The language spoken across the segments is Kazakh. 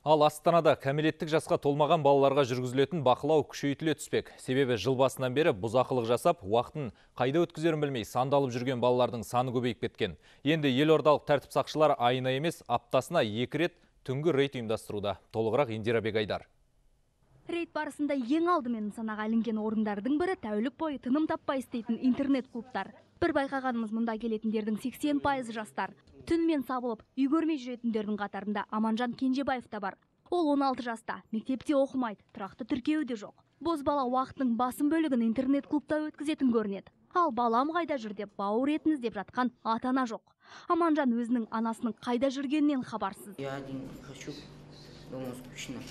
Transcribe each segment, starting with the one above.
Ал Астанада кәмелеттік жасқа толмаған балаларға жүргізілетін бақылау күшейтіле түспек. Себебі жыл басынан бері бұзақылық жасап, уақытын қайда өткізерін білмей сандалып жүрген балалардың саны көбейіп кеткен. Енді елордалық тәртіп сақшылары айына емес, аптасына екі рет түнгі рейд ұйымдастыруда. Толығырақ Индира Бегайдар. Рейд барысында ең алдымен нысанаға ілінген орындардың бірі тәулік бойы тыным таппай істейтін интернет-клубтар. Бір байқағанымыз мұнда келетіндердің 80 пайызы жастар. Түнмен сабылып, үй көрмей жүретіндердің қатарында Аманжан Кенжебаев та бар. Ол 16 жаста, мектепте оқымайды, тұрақты тіркеуі де жоқ. Бозбала уақытының басым бөлігін интернет-клубта өткізетін көрінеді. Ал балам қайда жүр деп бауыр етін іздеп жатқан ата-ана жоқ. Аманжан өзінің анасының қайда жүргенінен хабарсыз. Я один хочу, дома скучно.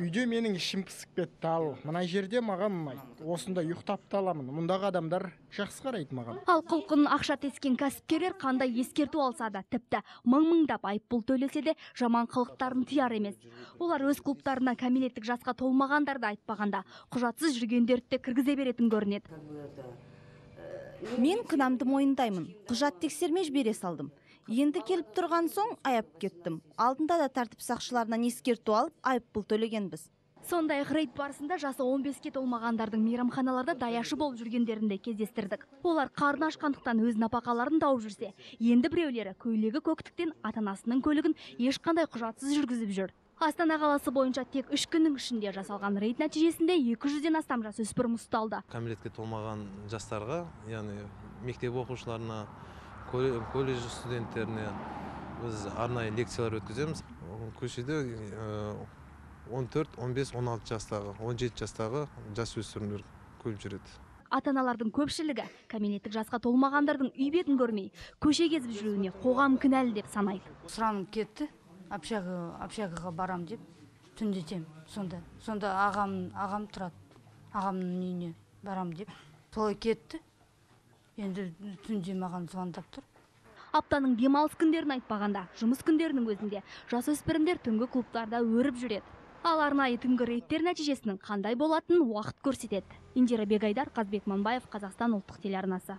Үйде менің ішім пысып кетті ал. Мына жерде маған ұнайды осында ұйықтап та аламын. Мұндағы адамдар жақсы қарайды маған. Ал құлқын ақша тескен кәсіпкерлер қандай ескерту алса да тіпті мың мыңдап айыппұл төлесе де жаман қылықтарын тияр емес. Олар өз клубтарына кәмелеттік жасқа толмағандарды айтпағанда құжатсыз жүргендерді де кіргізе беретін көрінеді. мен кінәмді мойындаймын. Құжат тексермей жібере салдым. Енді келіп тұрған соң аяп кеттім алдында да тәртіп сақшыларынан ескерту алып айыппұл төлегенбіз Сондай ақ рейд барысында жасы 15-ке толмағандардың мейрамханаларда даяшы болып жүргендерін де кездестірдік. Олар қарны ашқандықтан өз напақаларын тауып жүрсе, енді біреулері көйлегі көктіктен ата-анасының көлігін ешқандай құжатсыз жүргізіп жүр. Астана қаласы бойынша тек үш күннің ішінде жасалған рейд нәтижесінде 200-ден астам жасөспірім ұсталды. кәмелетке толмаған жастарға яғни мектеп оқушыларына колледж студенттеріне біз арнайы лекциялар өткіземіз. Көшеде э, 14 15 16 жастағы 17 жастағы жасөспірімдер көп жүреді. Ата-аналардың көпшілігі кәмелеттік жасқа толмағандардың үй бетін көрмей, көше кезіп жүруіне қоғам кінәлі деп санайды. сұранып кетті общага общагаға барам деп түндетем сонда сонда ағам ағам тұрады ағамның үйіне барам деп. Солай кетті енді түнде маған звондап тұр. Аптаның демалыс күндерін айтпағанда, жұмыс күндерінің өзінде жасөспірімдер түнгі клубтарда өріп жүреді. Ал арнайы түнгі рейдтер нәтижесінің қандай болатынын уақыт көрсетеді. Индира Бегайдар, Қазбек Манбаев, Қазақстан ұлттық телеарнасы.